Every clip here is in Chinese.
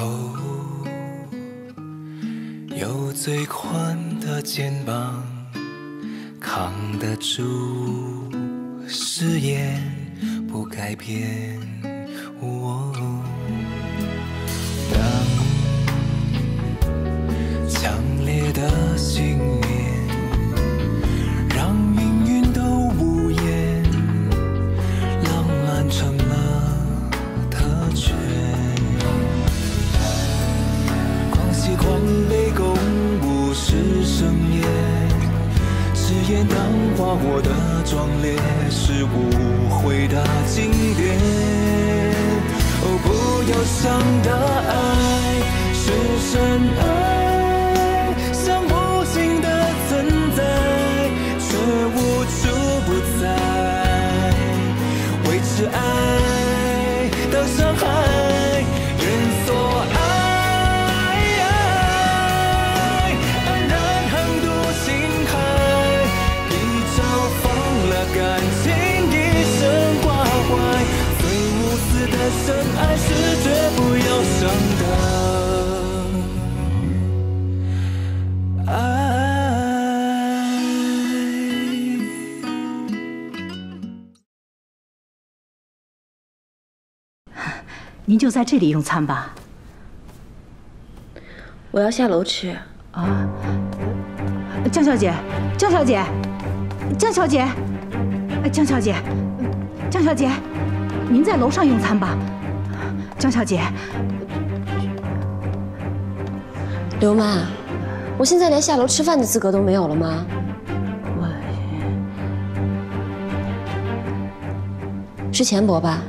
哦，有最宽的肩膀扛得住誓言，不改变。哦，当强烈的整夜，誓言当花火的壮烈是无悔的经典。哦，不要想的爱是深爱，您就在这里用餐吧。我要下楼吃。啊，江小姐，江小姐，江小姐，哎江小姐，江小姐，您在楼上用餐吧。江小姐，刘妈，我现在连下楼吃饭的资格都没有了吗？是钱伯吧？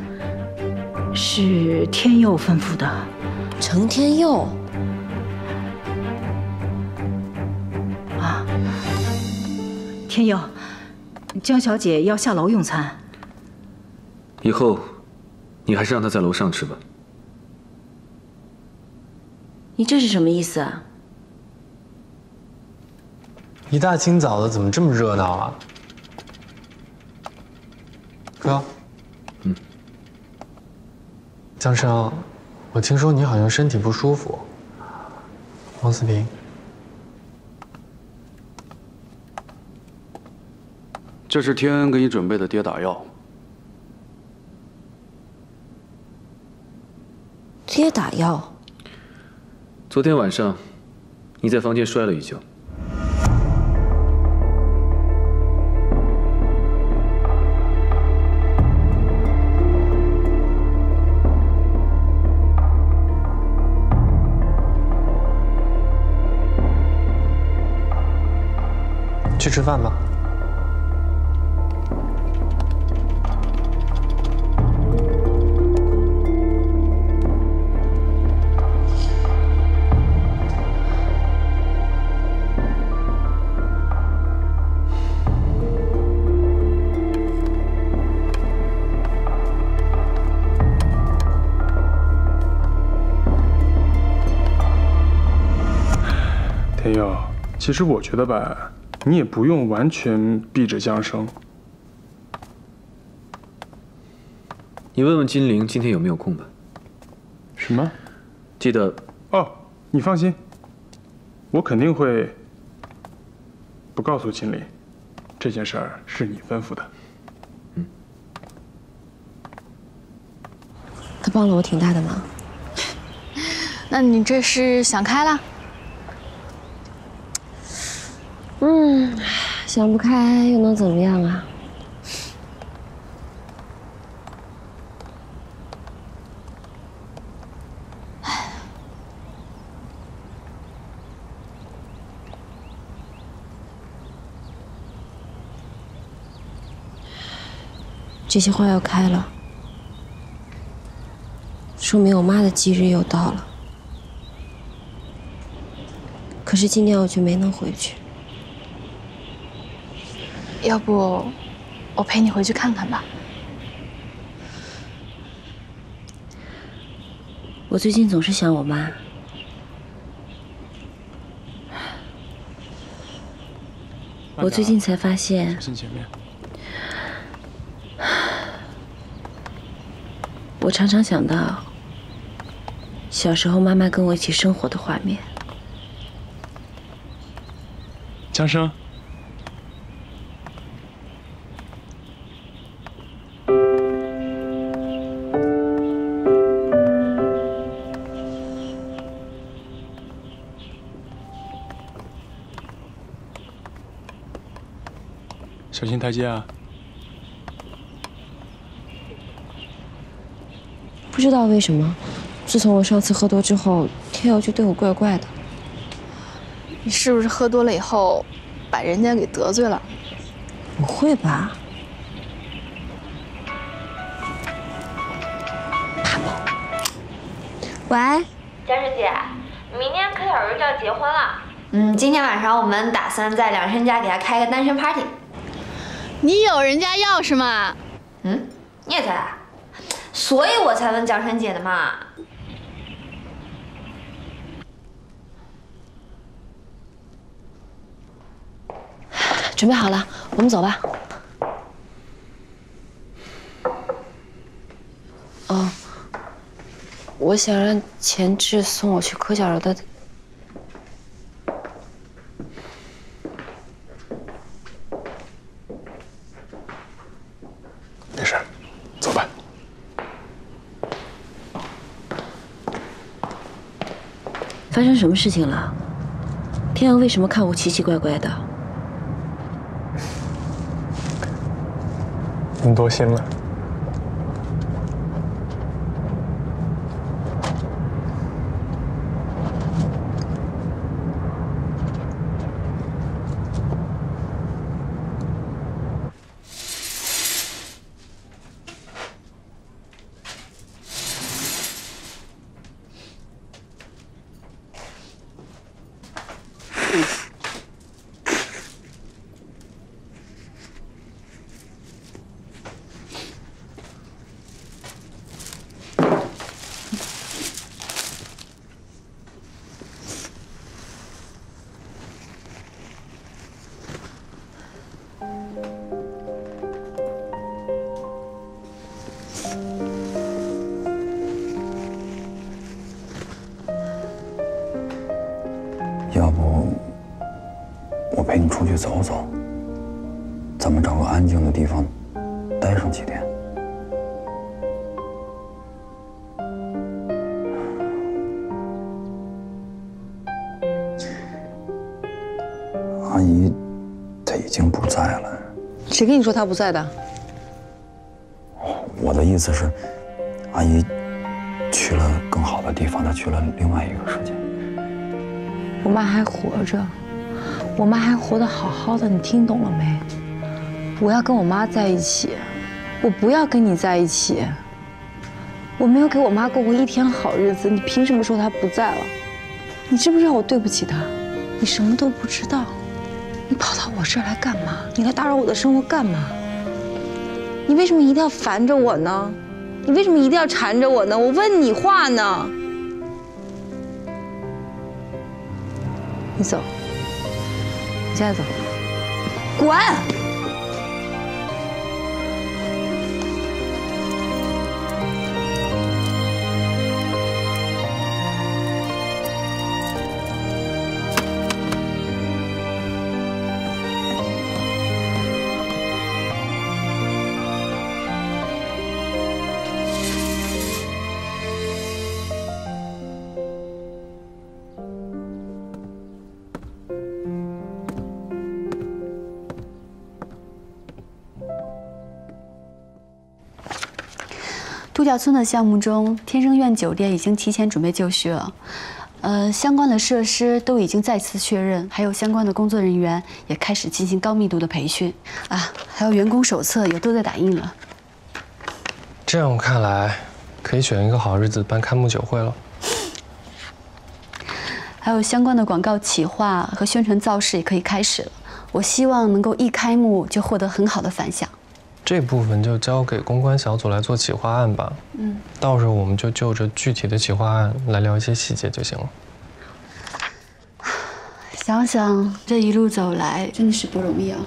是天佑吩咐的。程天佑。啊，天佑，江小姐要下楼用餐。以后，你还是让她在楼上吃吧。你这是什么意思啊？一大清早的，怎么这么热闹啊？哥，嗯，江生，我听说你好像身体不舒服。王思平，这是天恩给你准备的跌打药。跌打药？昨天晚上，你在房间摔了一跤。饭吧。天佑，其实我觉得吧，你也不用完全避着江生。你问问金玲今天有没有空吧。什么？记得哦，你放心，我肯定会不告诉金玲，这件事儿是你吩咐的。嗯他帮了我挺大的忙。那你这是想开了？嗯，想不开又能怎么样啊？这些花要开了，说明我妈的忌日又到了。可是今年我却没能回去。要不，我陪你回去看看吧。我最近总是想我妈。我最近才发现。我常常想到，小时候妈妈跟我一起生活的画面。江生，台阶啊！不知道为什么，自从我上次喝多之后，天佑就对我怪怪的。你是不是喝多了以后，把人家给得罪了？不会吧？喂，江师姐，明天柯小茹就要结婚了。嗯，今天晚上我们打算在两生家给她开个单身 party。你有人家钥匙吗？嗯，你也在啊？所以我才问江山姐的嘛。准备好了，我们走吧。哦，我想让钱志送我去柯小柔的。没事，走吧。发生什么事情了？天阳为什么看我奇奇怪怪的？您多心了。去走走，咱们找个安静的地方待上几天。阿姨，她已经不在了。谁跟你说她不在的？我的意思是，阿姨去了更好的地方，她去了另外一个世界。我妈还活着，我妈还活得好好的，你听懂了没？我要跟我妈在一起，我不要跟你在一起。我没有给我妈过过一天好日子，你凭什么说她不在了？你知不知道我对不起她？你什么都不知道，你跑到我这儿来干嘛？你来打扰我的生活干嘛？你为什么一定要烦着我呢？你为什么一定要缠着我呢？我问你话呢。你走，现在走，滚！度假村的项目中，天生苑酒店已经提前准备就绪了，呃，相关的设施都已经再次确认，还有相关的工作人员也开始进行高密度的培训啊，还有员工手册也都在打印了。这样看来，可以选一个好日子办开幕酒会了。还有相关的广告企划和宣传造势也可以开始了。我希望能够一开幕就获得很好的反响。这部分就交给公关小组来做企划案吧。嗯，到时候我们就就着具体的企划案来聊一些细节就行了。想想这一路走来，真的是不容易啊。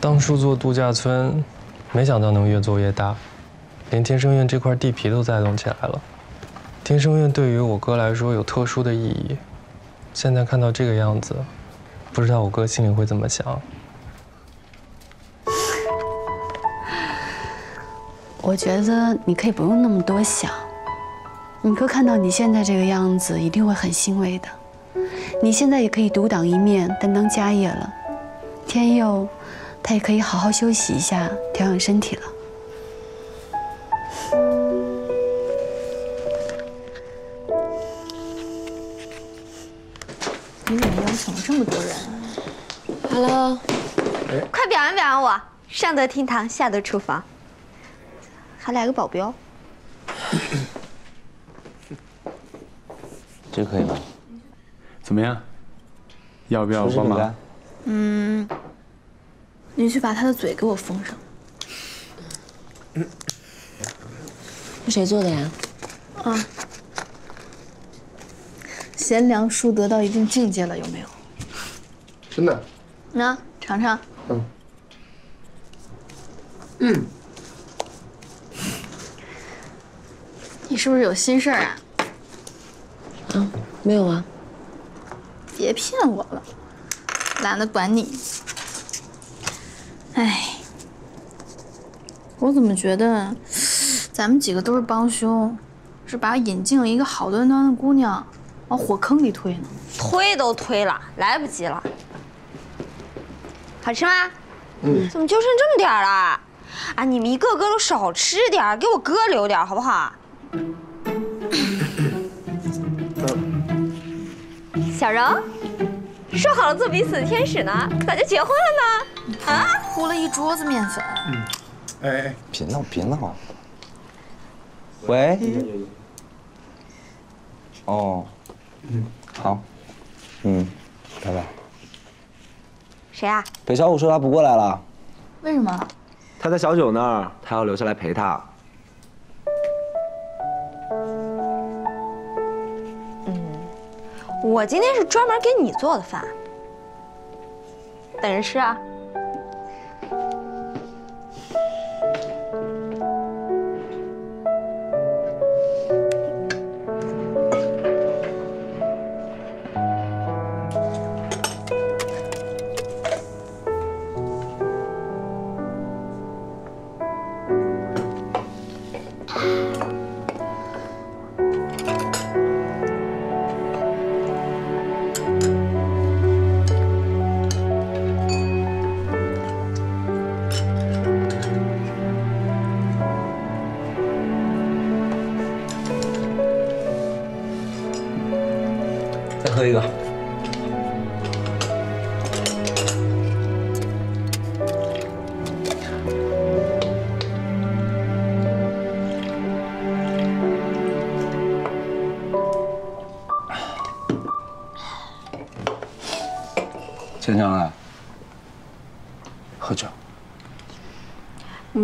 当初做度假村，没想到能越做越大，连天生苑这块地皮都带动起来了。天生院对于我哥来说有特殊的意义。现在看到这个样子，不知道我哥心里会怎么想。我觉得你可以不用那么多想。你哥看到你现在这个样子，一定会很欣慰的。你现在也可以独当一面，担当家业了。天佑，他也可以好好休息一下，调养身体了。你怎么邀请了这么多人？Hello，快表扬表扬我，上得厅堂，下得厨房，还来个保镖。这可以吧？怎么样？要不要帮忙？嗯，你去把他的嘴给我封上。是谁做的呀？啊，贤良淑德到一定境界了，有没有？真的。那尝尝。嗯。嗯。你是不是有心事儿啊？啊，没有啊。别骗我了，懒得管你。哎，我怎么觉得咱们几个都是帮凶，是把引进了一个好端端的姑娘往火坑里推呢？推都推了，来不及了。好吃吗？嗯。怎么就剩这么点儿了？啊，你们一个个都少吃点儿，给我哥留点，好不好？小柔，说好了做彼此的天使呢，咋就结婚了呢？啊，糊了一桌子面粉。嗯，哎，别闹别闹。喂。哦。嗯，好。嗯，拜拜。谁啊？北小五说他不过来了。为什么？他在小九那儿，他要留下来陪他。我今天是专门给你做的饭，等着吃啊。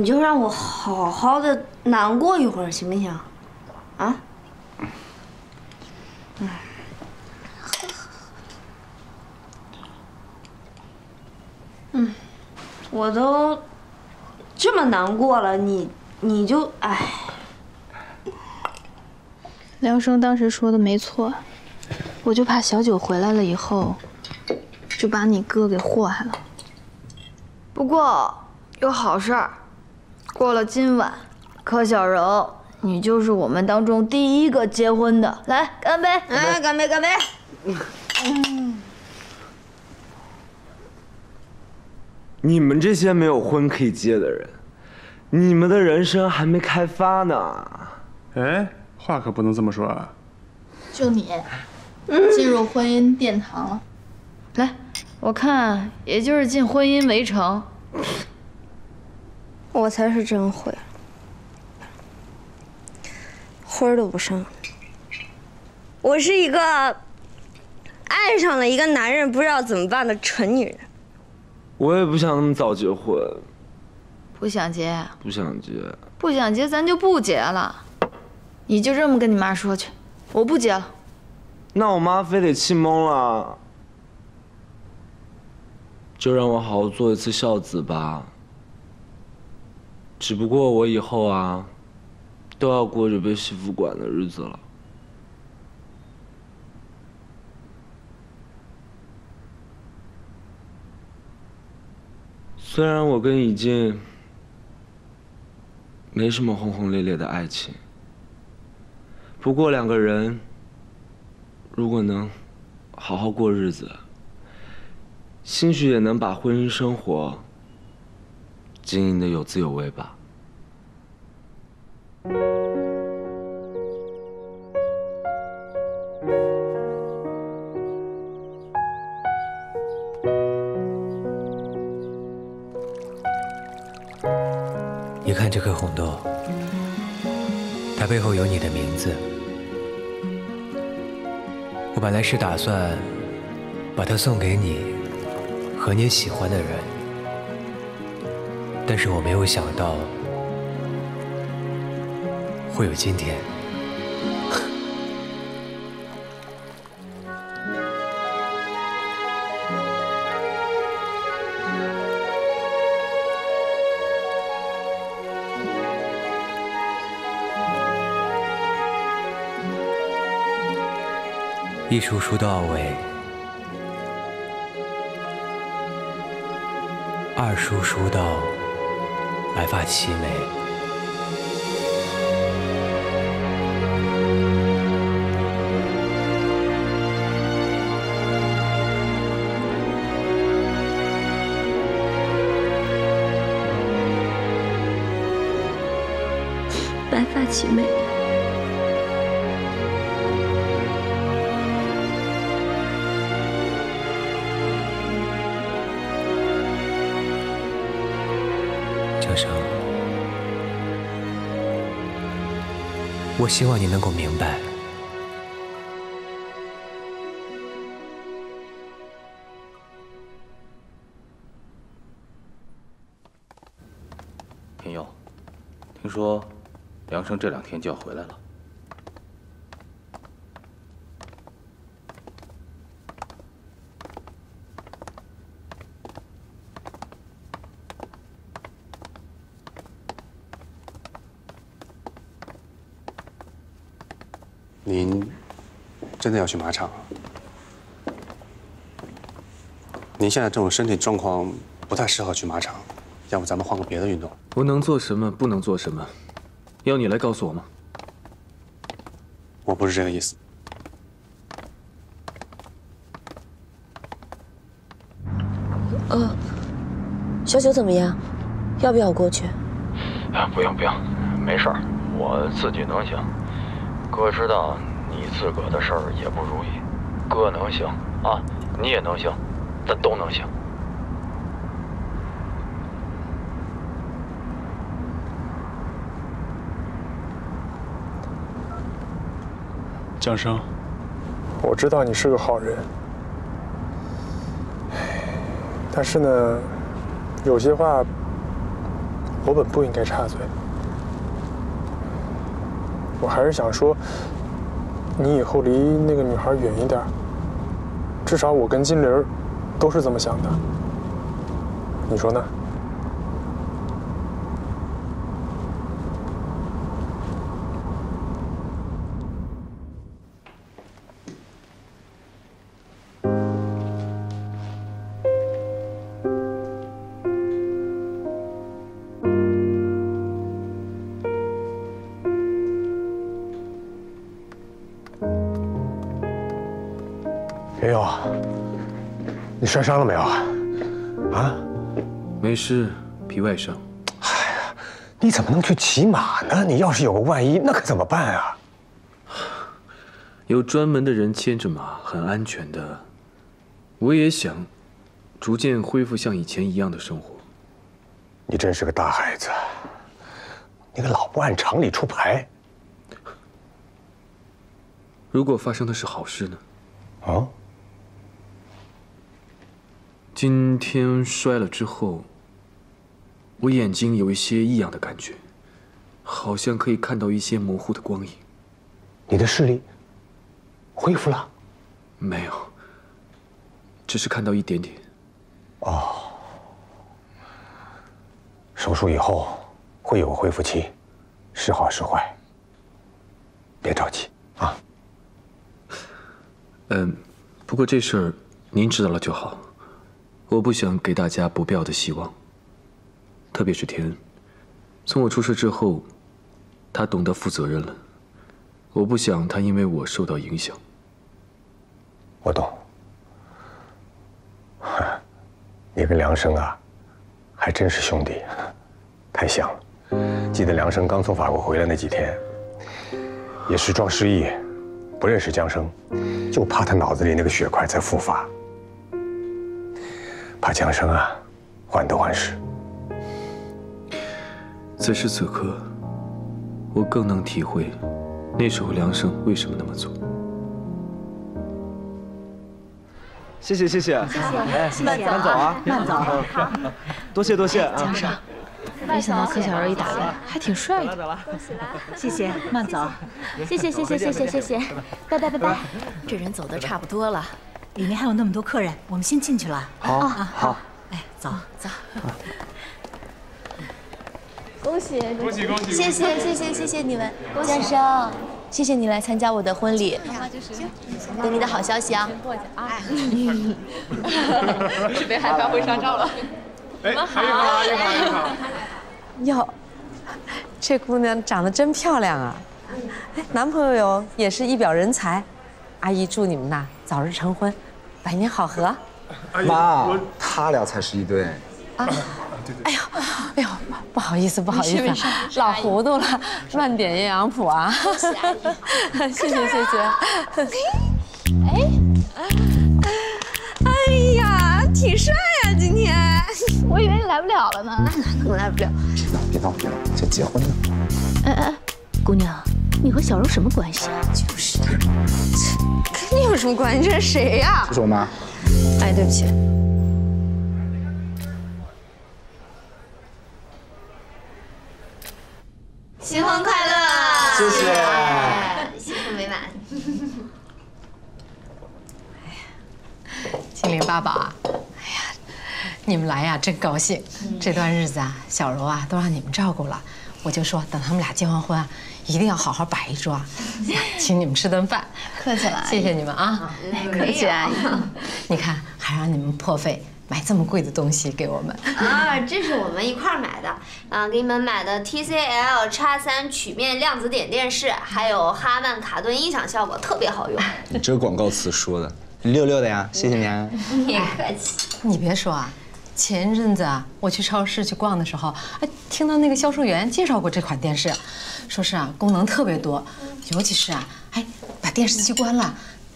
你就让我好好的难过一会儿，行不行？啊？嗯我都这么难过了，你你就哎。梁生当时说的没错，我就怕小九回来了以后，就把你哥给祸害了。不过有好事儿，过了今晚，柯小柔，你就是我们当中第一个结婚的。来，干杯！哎，干杯，干杯！嗯。你们这些没有婚可以结的人，你们的人生还没开发呢。哎，话可不能这么说啊。就你，进入婚姻殿堂了。来，我看也就是进婚姻围城。我才是真毁了，婚都不剩。我是一个爱上了一个男人不知道怎么办的蠢女人。我也不想那么早结婚，不想结，不想结，不想结，咱就不结了。你就这么跟你妈说去，我不结了。那我妈非得气懵了，就让我好好做一次孝子吧。只不过我以后啊都要过着被媳妇管的日子了。虽然我跟已静没什么轰轰烈烈的爱情不过两个人如果能好好过日子兴许也能把婚姻生活经营的有滋有味吧。你看这颗红豆，它背后有你的名字。我本来是打算把它送给你和你喜欢的人，但是我没有想到会有今天。一书书到尾，二叔叔到白发齐眉。白发齐眉。我希望你能够明白，天佑，听说梁生这两天就要回来了。您真的要去马场？您现在这种身体状况不太适合去马场，要不咱们换个别的运动？我能做什么，不能做什么，要你来告诉我吗？我不是这个意思。呃，小九怎么样？要不要我过去？啊，不用不用，没事儿，我自己能行。哥知道你自个儿的事儿也不如意，哥能行啊，你也能行，咱都能行。江生，我知道你是个好人，但是呢，有些话我本不应该插嘴。我还是想说，你以后离那个女孩远一点。至少我跟金玲都是这么想的，你说呢？摔伤了没有啊？啊？没事，皮外伤。哎呀你怎么能去骑马呢？你要是有个万一，那可怎么办啊？有专门的人牵着马，很安全的。我也想逐渐恢复像以前一样的生活。你真是个大孩子，你可老不按常理出牌。如果发生的是好事呢？啊？今天摔了之后，我眼睛有一些异样的感觉，好像可以看到一些模糊的光影。你的视力恢复了？没有，只是看到一点点。哦。手术以后会有个恢复期，是好是坏，别着急啊。嗯，不过这事儿您知道了就好，我不想给大家不必要的希望。特别是天恩。从我出事之后，他懂得负责任了。我不想他因为我受到影响。我懂。你跟梁生啊，还真是兄弟，太像了。记得梁生刚从法国回来那几天，也是装失忆，不认识江生，就怕他脑子里那个血块再复发，怕江生啊患得患失。此时此刻，我更能体会那时候梁生为什么那么做。谢谢谢谢，谢谢，慢走啊，慢走，好，多谢多谢。啊。江生，没想到柯小柔一打扮还挺帅的。谢谢，慢走，谢谢谢谢谢谢谢谢，拜拜拜拜。这人走的差不多了，里面还有那么多客人，我们先进去了。好，好，哎，走走。恭喜恭喜恭喜！谢谢谢谢谢谢你们，江生，谢谢你来参加我的婚礼，等你的好消息啊！过去啊！是被害怕会上照了。哎，还有好，你好，你好。哟，这姑娘长得真漂亮啊！哎，男朋友也是一表人才，阿姨祝你们呐早日成婚，百年好合。妈，他俩才是一对。啊，哎呦，哎呦，不好意思，不好意思，老糊涂了，乱点鸳鸯谱啊！谢谢谢谢。哎，哎呀，挺帅呀，今天。我以为你来不了了呢。那能来不了？别闹，别闹，别闹，先结婚呢。哎哎，姑娘，你和小柔什么关系？就是，跟你有什么关系？这是谁呀？这是我妈。哎，对不起。新婚快乐！谢谢。幸福美满。金陵八宝啊，哎呀，你们来呀，真高兴。这段日子啊，小柔啊都让你们照顾了，我就说等他们俩结完婚啊，一定要好好摆一桌，请你们吃顿饭。客气了，谢谢你们啊。客气阿姨。你看，还让你们破费。买这么贵的东西给我们啊！这是我们一块儿买的，啊，给你们买的 TCL X 三曲面量子点电视，还有哈曼卡顿音响效果特别好用。你这广告词说的，六六的呀，谢谢你啊。你客气。你别说啊，前一阵子啊，我去超市去逛的时候，哎，听到那个销售员介绍过这款电视，说是啊，功能特别多，尤其是啊，哎，把电视机关了。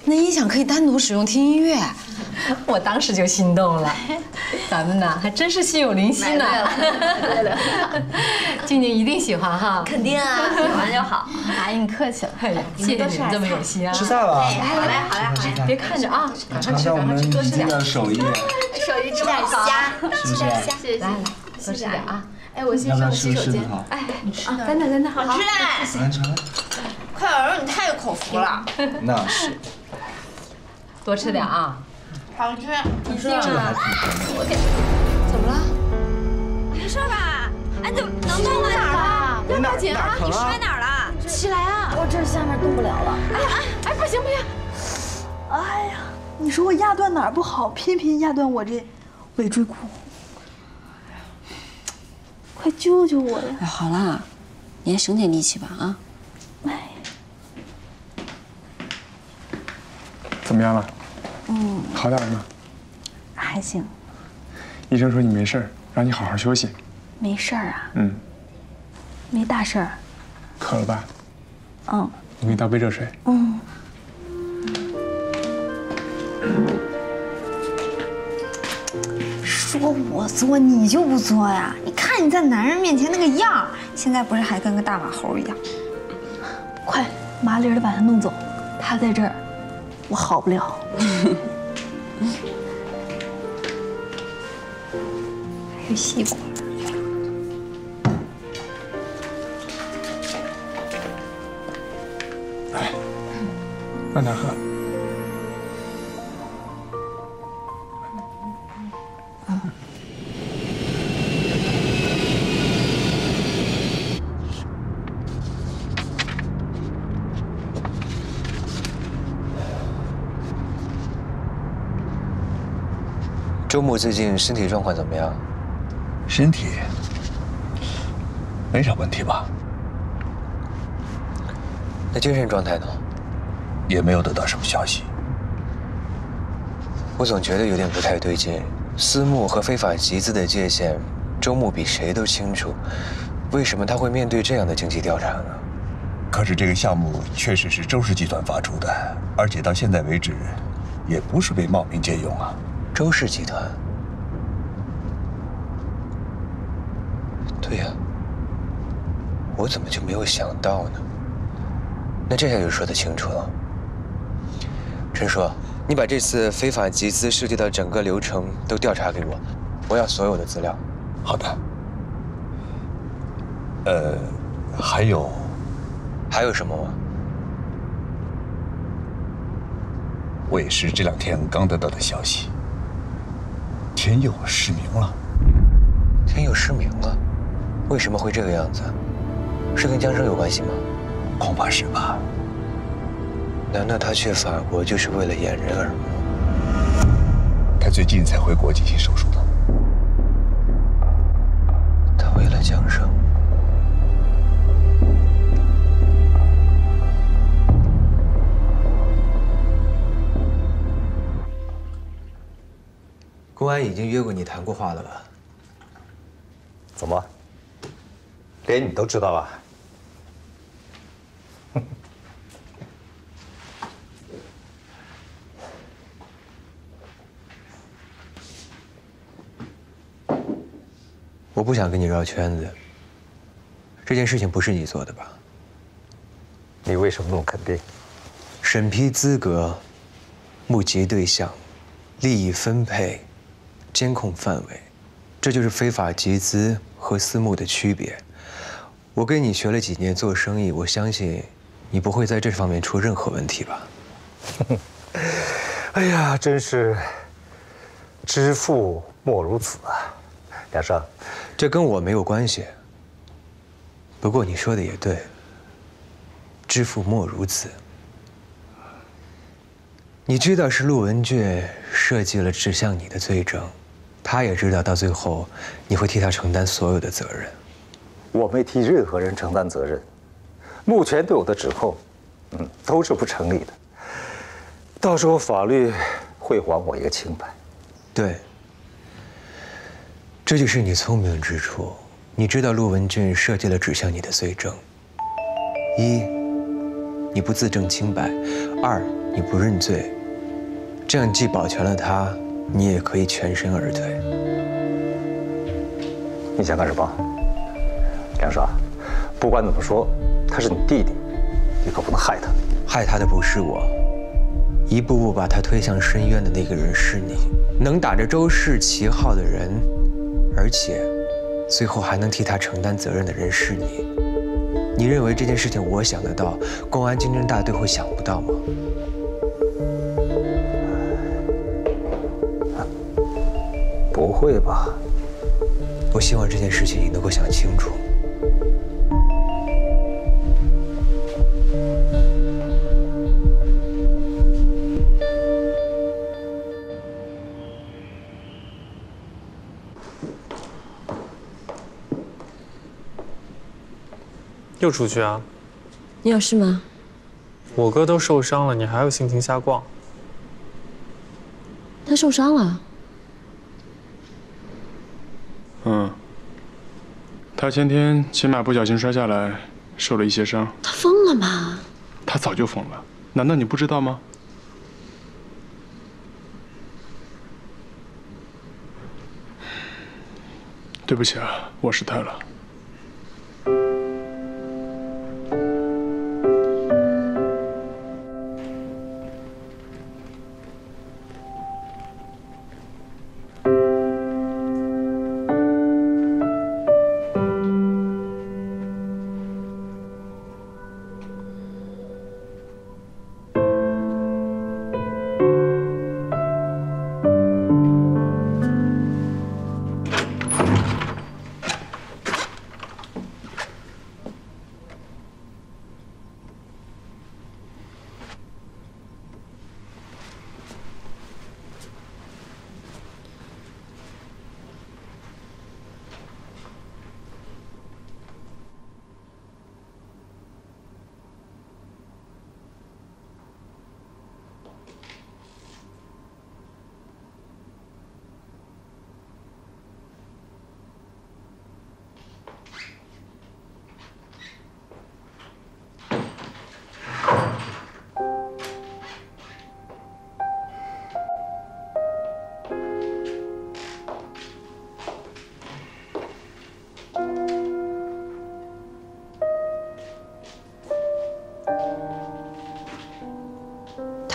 那音响可以单独使用听音乐，我当时就心动了。咱们呢还真是心有灵犀呢。对了，静静 一定喜欢哈。肯定啊，喜欢就好。阿姨你客气了，谢谢你们这么有心啊。吃菜了。好嘞好嘞好嘞，别看着啊，尝尝我们今天的手艺。手艺真好，虾，吃点虾，来来，多吃点啊。哎，我先上洗手间。哎，你吃的，等等等等，好吃哎。来尝。快小柔，你太有口福了。那是。多吃点啊，好吃。你说这个还挺我给，怎么了？没事吧？哎，怎么能动了？哪儿了？要报警啊！你摔哪儿了？起来啊！我这下面动不了了。哎哎哎，不行不行！哎呀，你说我压断哪儿不好，偏偏压断我这尾椎骨。快救救我呀！哎，好啦，你还省点力气吧啊。哎。怎么样了？嗯，好点了吗？还行。医生说你没事让你好好休息。没事儿啊？嗯。没大事儿。渴了吧？嗯。我给你倒杯热水。嗯。说我作，你就不作呀？你看你在男人面前那个样现在不是还跟个大马猴一样？快，麻利的把他弄走，他在这儿。我好不了，还有西瓜。来，慢点喝。周牧最近身体状况怎么样？身体没啥问题吧？那精神状态呢？也没有得到什么消息。我总觉得有点不太对劲。私募和非法集资的界限，周牧比谁都清楚。为什么他会面对这样的经济调查呢？可是这个项目确实是周氏集团发出的，而且到现在为止，也不是被冒名借用啊。周氏集团？对呀，我怎么就没有想到呢？那这下就说得清楚了。陈叔，你把这次非法集资涉及到整个流程都调查给我，我要所有的资料。好的。呃，还有，还有什么吗？我也是这两天刚得到的消息。天佑失明了。天佑失明了？为什么会这个样子？是跟江生有关系吗？恐怕是吧。难道他去法国就是为了掩人耳目？他最近才回国进行手术的。他为了江生。公安已经约过你谈过话了吧？怎么，连你都知道啊？我不想跟你绕圈子。这件事情不是你做的吧？你为什么那么肯定？审批资格、募集对象、利益分配、监控范围，这就是非法集资和私募的区别。我跟你学了几年做生意，我相信你不会在这方面出任何问题吧？哎呀，真是知父莫如子啊！梁生，这跟我没有关系。不过你说的也对，知父莫如子。你知道是陆文俊设计了指向你的罪证，他也知道到最后你会替他承担所有的责任。我没替任何人承担责任，目前对我的指控，嗯，都是不成立的。到时候法律会还我一个清白。对，这就是你聪明之处。你知道陆文俊设计了指向你的罪证：一，你不自证清白；二，你不认罪。这样既保全了他，你也可以全身而退。你想干什么，梁少？不管怎么说，他是你弟弟，你可不能害他。害他的不是我，一步步把他推向深渊的那个人是你。能打着周氏旗号的人，而且。最后还能替他承担责任的人是你，你认为这件事情我想得到，公安经侦大队会想不到吗？不会吧？我希望这件事情你能够想清楚。又出去啊？你有事吗？我哥都受伤了，你还有心情瞎逛？他受伤了？嗯，他前天骑马不小心摔下来，受了一些伤。他疯了吗？他早就疯了，难道你不知道吗？对不起啊，我失态了。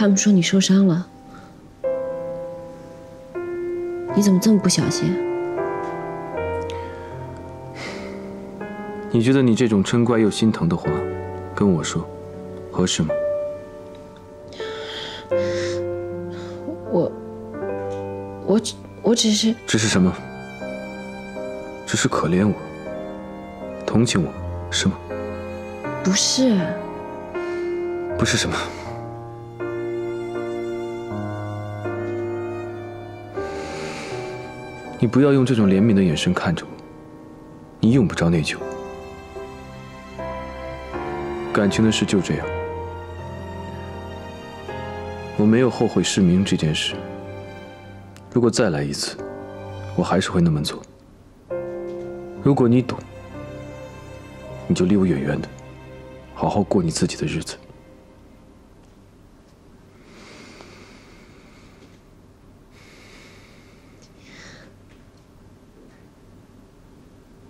他们说你受伤了，你怎么这么不小心？你觉得你这种嗔怪又心疼的话，跟我说，合适吗？我，我只我只是只是什么？只是可怜我，同情我，是吗？不是，不是什么？你不要用这种怜悯的眼神看着我，你用不着内疚。感情的事就这样，我没有后悔失明这件事。如果再来一次，我还是会那么做。如果你懂，你就离我远远的，好好过你自己的日子。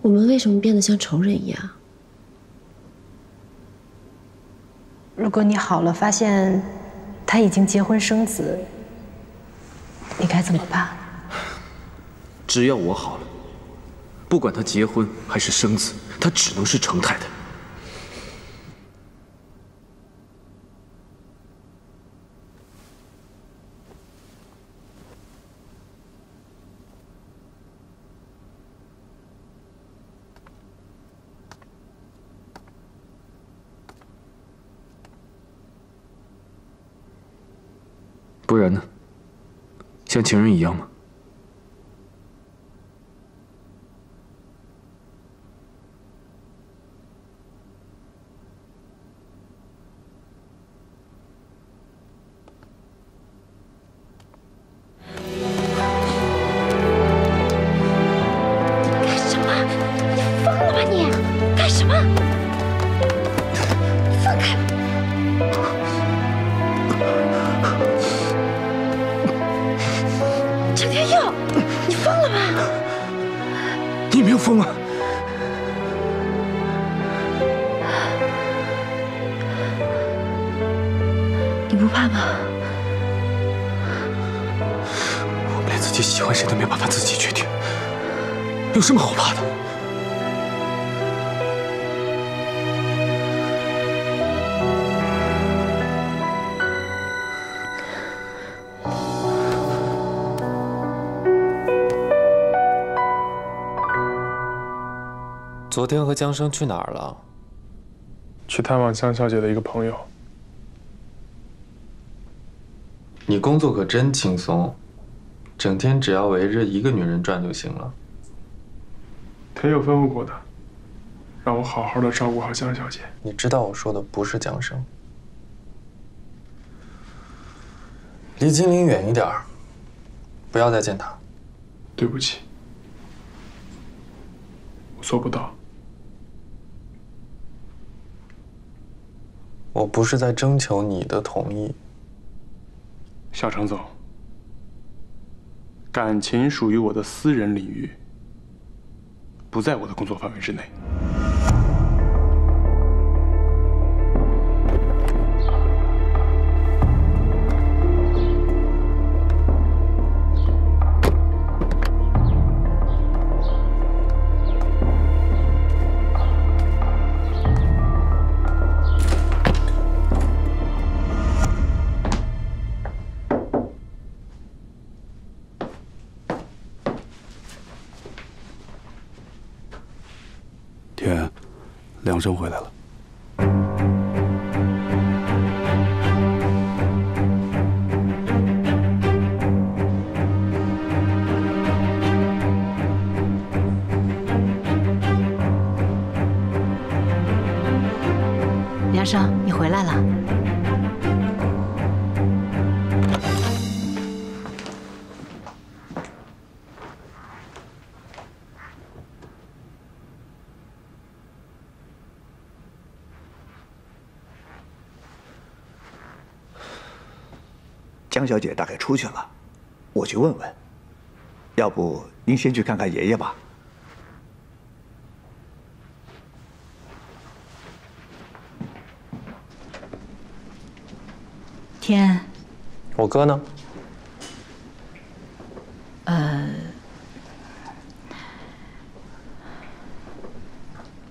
我们为什么变得像仇人一样？如果你好了，发现他已经结婚生子，你该怎么办？只要我好了，不管他结婚还是生子，他只能是程太太。不然呢？像情人一样吗？有什么好怕的？昨天和江生去哪儿了？去探望江小姐的一个朋友。你工作可真轻松，整天只要围着一个女人转就行了。天佑吩咐过的，让我好好的照顾好江小姐。你知道我说的不是江生，离金陵远一点儿，不要再见他。对不起，我做不到。我不是在征求你的同意。小程总，感情属于我的私人领域，不在我的工作范围之内。生回来。出去了，我去问问。要不您先去看看爷爷吧。天，我哥呢？呃，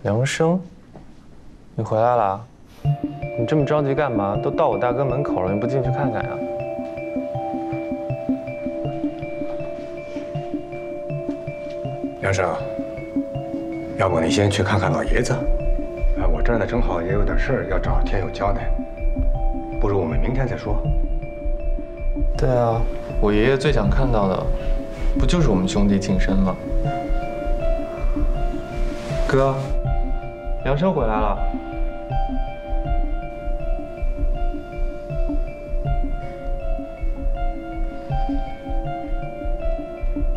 梁生，你回来了？你这么着急干嘛？都到我大哥门口了，你不进去看看呀？梁生，要不你先去看看老爷子？哎，我这儿呢正好也有点事儿要找天佑交代，不如我们明天再说。对啊，我爷爷最想看到的，不就是我们兄弟净身吗？哥，梁生回来了。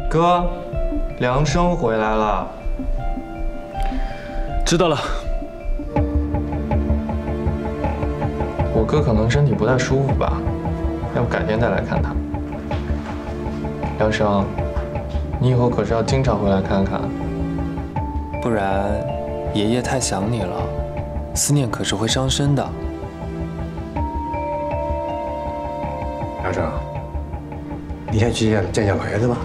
哥，梁生回来了。知道了。我哥可能身体不太舒服吧，要不改天再来看他。梁生，你以后可是要经常回来看看，不然爷爷太想你了，思念可是会伤身的。梁生，你先去见见见老爷子吧。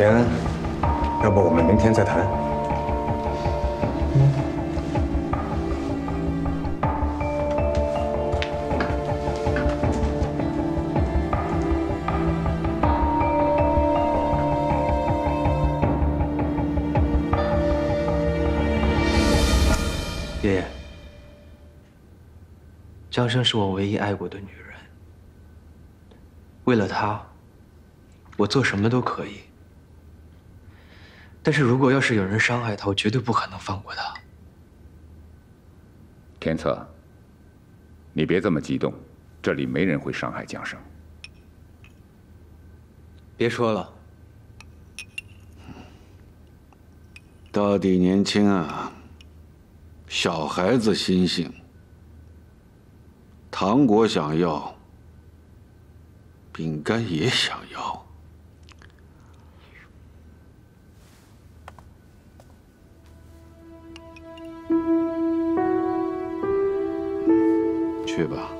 田，要不我们明天再谈？爷爷，张生是我唯一爱过的女人。为了她，我做什么都可以。但是如果要是有人伤害他，我绝对不可能放过他。天策，你别这么激动，这里没人会伤害江生。别说了，大地年轻啊，小孩子心性。糖果想要，饼干也想要。去吧。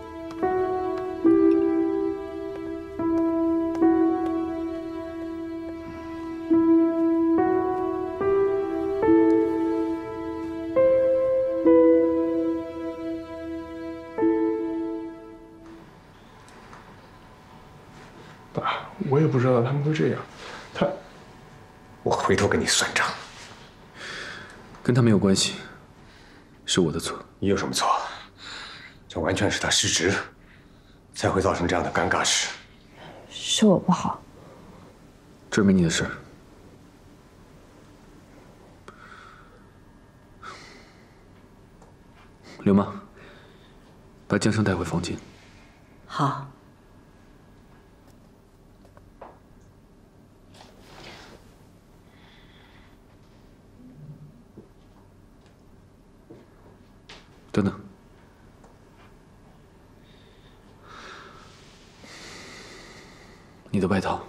爸，我也不知道他们会这样。他，我回头跟你算账。跟他没有关系，是我的错。你有什么错？这完全是他失职，才会造成这样的尴尬事。是我不好。这没你的事。刘妈，把江生带回房间。好。等等，你的外套。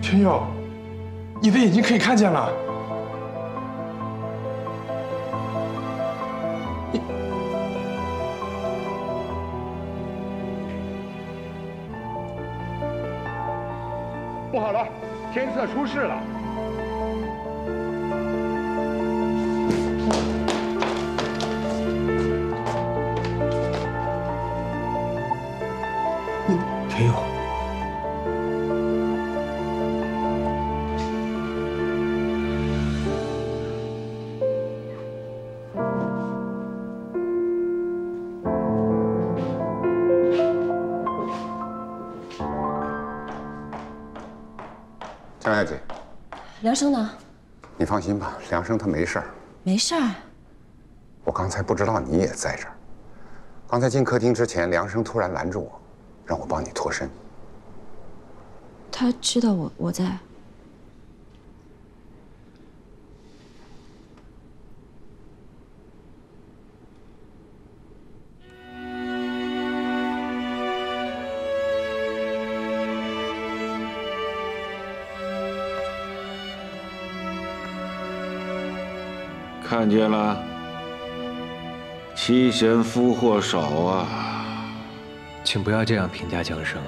天佑，你的眼睛可以看见了。不好了，天策出事了。天佑，江小姐，梁生呢？你放心吧，梁生他没事儿。没事儿。我刚才不知道你也在这儿。刚才进客厅之前，梁生突然拦住我，让我帮你脱身。他知道我我在。看见了。七贤夫祸少啊。请不要这样评价江生。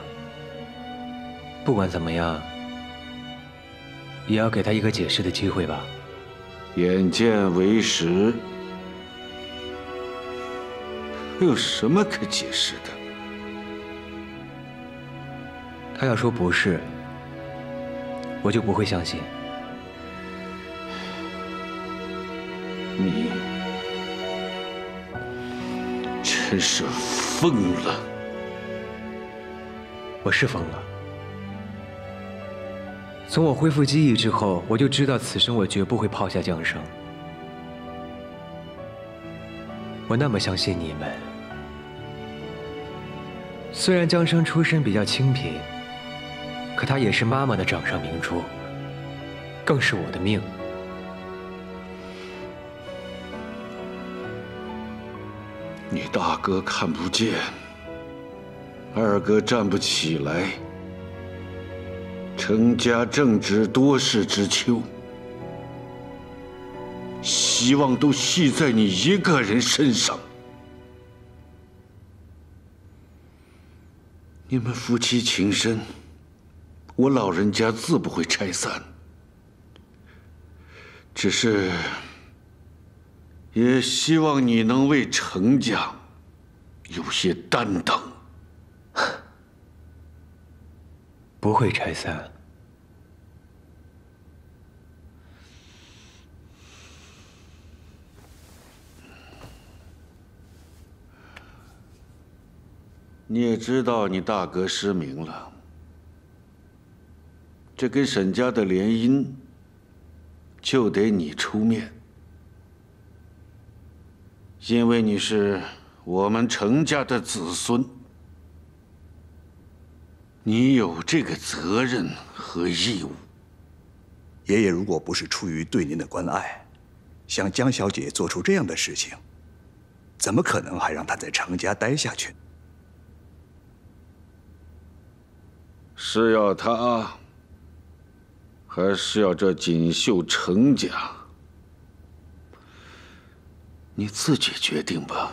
不管怎么样，也要给他一个解释的机会吧。眼见为实，有什么可解释的？他要说不是，我就不会相信。你真是疯了！我是疯了。从我恢复记忆之后，我就知道此生我绝不会抛下江生。我那么相信你们。虽然江生出身比较清贫，可他也是妈妈的掌上明珠，更是我的命。你大哥看不见，二哥站不起来，程家正值多事之秋，希望都系在你一个人身上。你们夫妻情深，我老人家自不会拆散，只是。也希望你能为程家有些担当。不会拆散。你也知道你大哥失明了，这跟沈家的联姻就得你出面。因为你是我们程家的子孙，你有这个责任和义务。爷爷如果不是出于对您的关爱，向江小姐做出这样的事情，怎么可能还让她在程家待下去？是要她，还是要这锦绣程家？你自己决定吧。